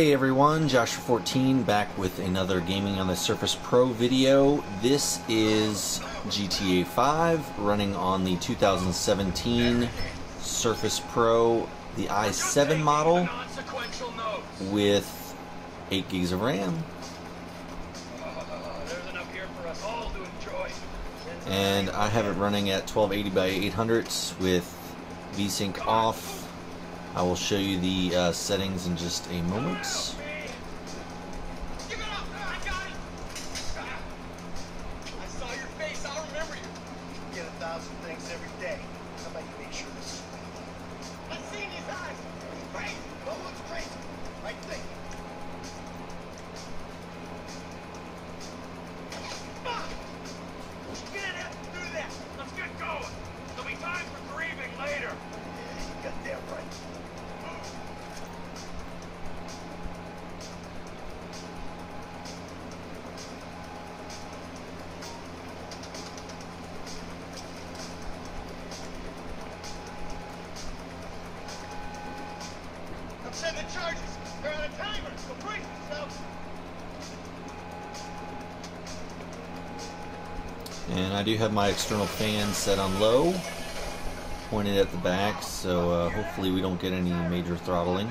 Hey everyone, Josher14 back with another Gaming on the Surface Pro video. This is GTA 5 running on the 2017 Surface Pro, the i7 model with 8 gigs of RAM. And I have it running at 1280 by 800 with VSync off I will show you the uh, settings in just a moment. And I do have my external fan set on low, pointed at the back, so uh, hopefully we don't get any major throttling.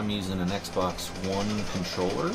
I'm using an Xbox One controller.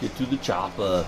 Get to the chopper.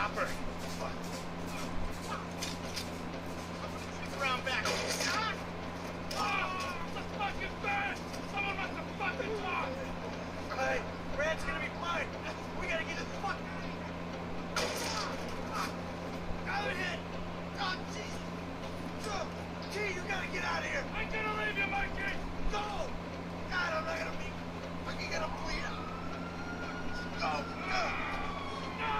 Chopper? Fuck. Around back. Ah! Oh, the fucking bad! Someone must have fucking talked! Hey, Brad's gonna be fine. We gotta get this fuck. Out of here! Oh, jeez! Go! Gee, you gotta get out of here! I'm gonna leave you, Mikey! Go! God, I'm not gonna be fucking gonna bleed out. Go! Go! No!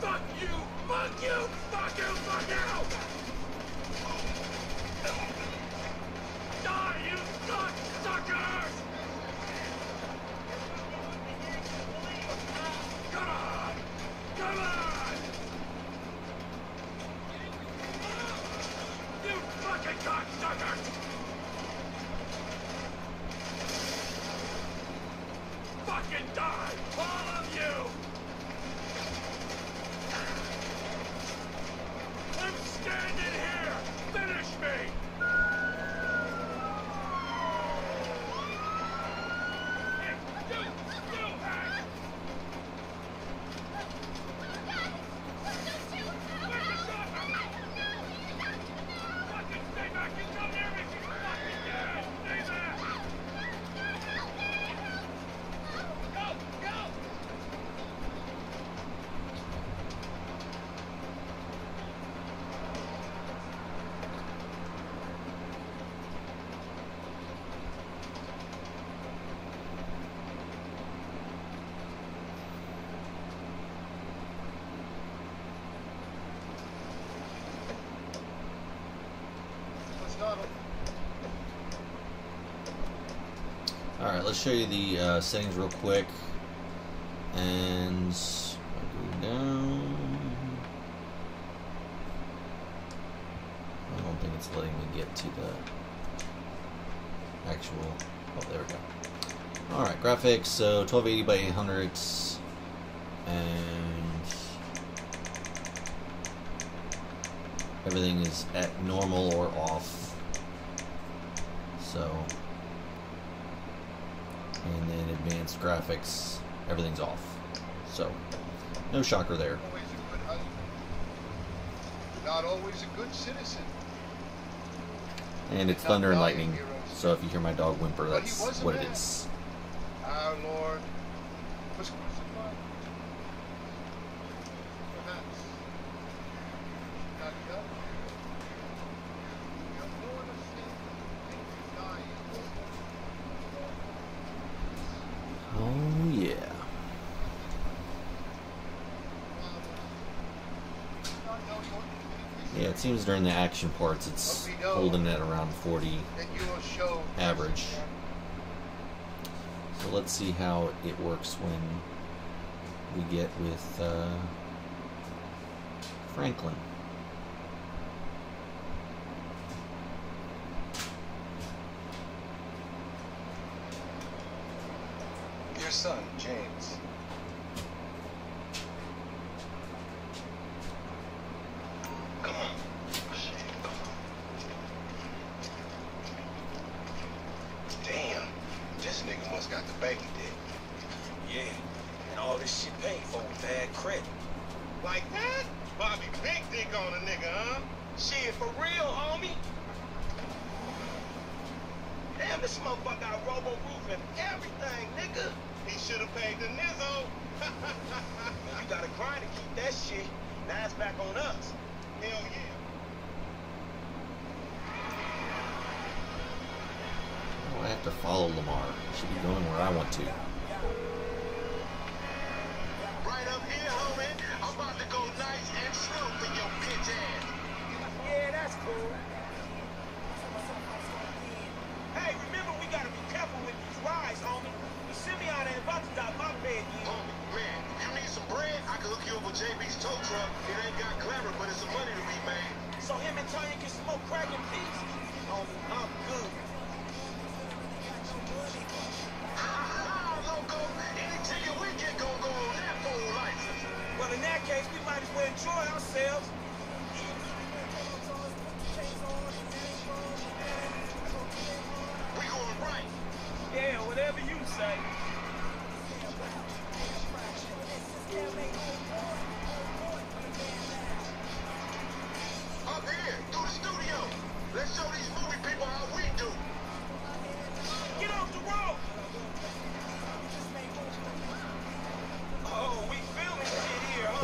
Fuck you! Fuck you! Fuck you! Fuck you! Die, you cocksuckers! Come on! Come on! You fucking cocksuckers! Fucking die! All of you! I'm standing here! Finish me! Hey, you! You, Hank! Where's the chopper? Fucking stay back and come near me! She's fucking dead! Stay there! Go! Go! All right, let's show you the uh, settings real quick. And I'll go down. I don't think it's letting me get to the actual. Oh, there we go. All right, graphics. So 1280 by 800, and everything is at normal or off. So and then advanced graphics, everything's off. So, no shocker there. Always a good husband. Not always a good citizen. And it's thunder and lightning, so if you hear my dog whimper, that's what it is. Our Lord was crucified. Perhaps. Not yet. We are born of sin and dying. Oh, yeah. Yeah, it seems during the action parts it's holding at around 40 That you will show average. So let's see how it works when we get with uh, Franklin. Your son, James. Come on. Damn. This nigga must got the baby dick. Yeah, and all this shit paid for with bad credit. Like that? Bobby big dick on a nigga, huh? Shit, for real, homie. Damn, this motherfucker got robo roof and everything, nigga. He should have paid the nizzo. You gotta grind to keep that shit. Now it's back on us. Hell yeah. I have to follow Lamar. I Should be going where I want to.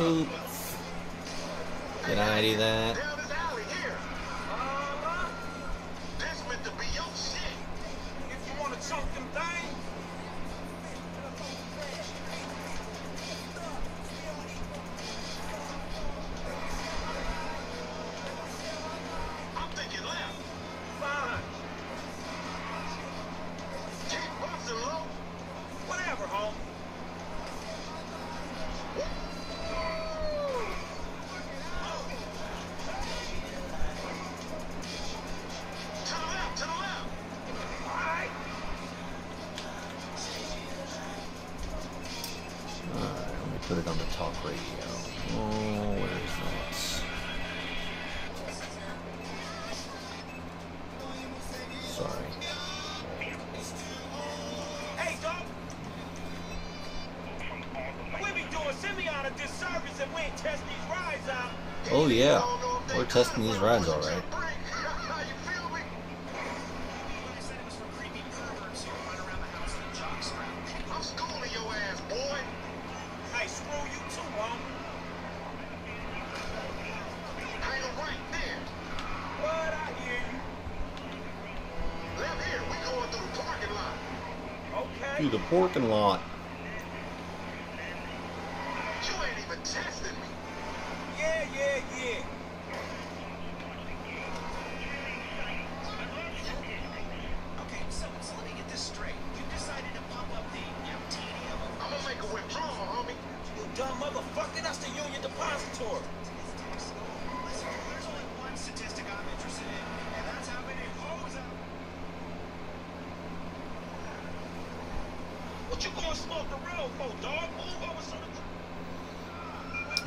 poop. Can I do that? radio. Oh, where is that? Sorry. Hey, dog. We be doing disservice if we ain't these rides out. Oh yeah, we're testing these rides all right. to the parking lot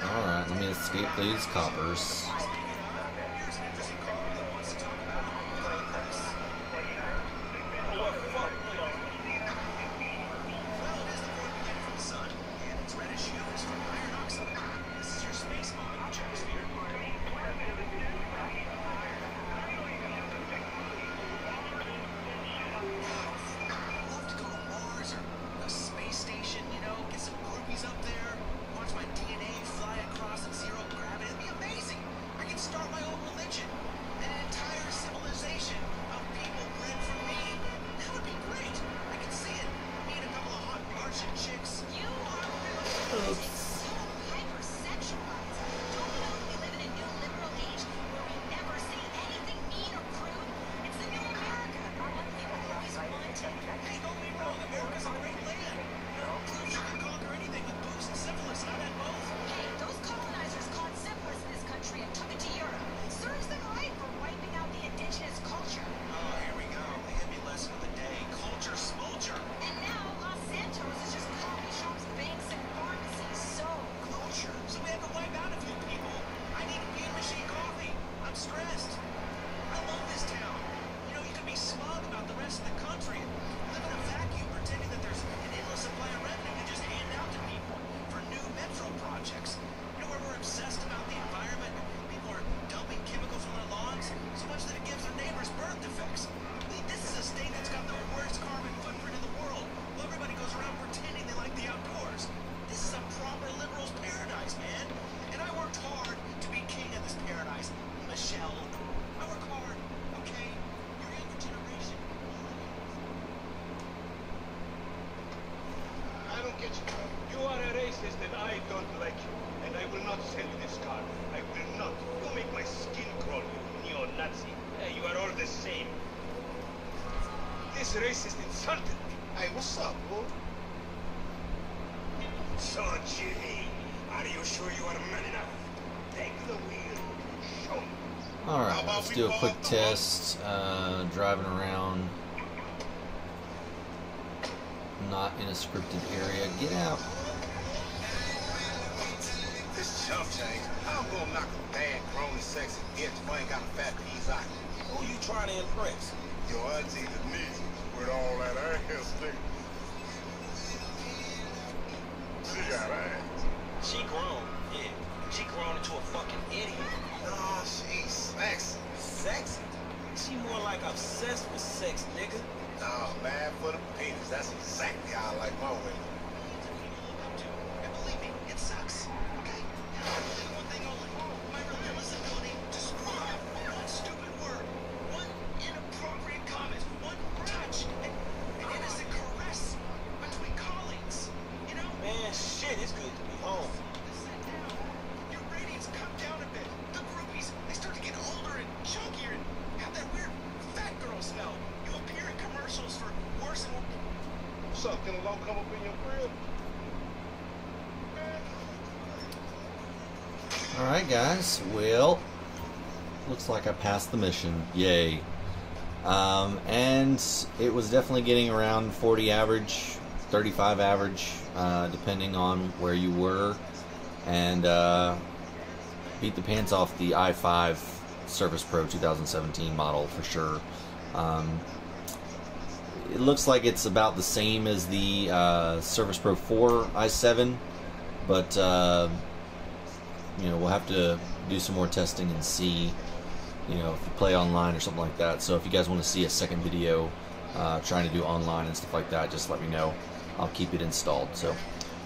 Alright, let me escape these coppers. This racist insulted me. Hey, what's up, bro? So, Jimmy, are you sure you are man enough? Take the wheel, show me. Alright, let's do a quick test. Uh, driving around. Not in a scripted area. Get out. This chump change. I'm gonna knock a bad, grown, sexy bitch if I ain't got a fat piece out. Who you trying to impress? Your auntie to me with all that ass, nigga. She got ass. She grown, yeah. She grown into a fucking idiot. Nah, she's sexy. Sexy? She more like obsessed with sex, nigga. Nah, man, for the penis. That's exactly how I like my women. Come up in your crib? Alright, guys. Well, looks like I passed the mission. Yay. Um, and it was definitely getting around 40 average, 35 average, uh, depending on where you were. And uh, beat the pants off the i5 Surface Pro 2017 model for sure. Um, it looks like it's about the same as the uh, Surface Pro 4 i7, but uh, you know we'll have to do some more testing and see you know if you play online or something like that. So if you guys want to see a second video uh, trying to do online and stuff like that, just let me know. I'll keep it installed. So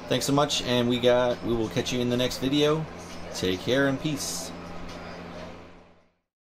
thanks so much, and we got we will catch you in the next video. Take care and peace.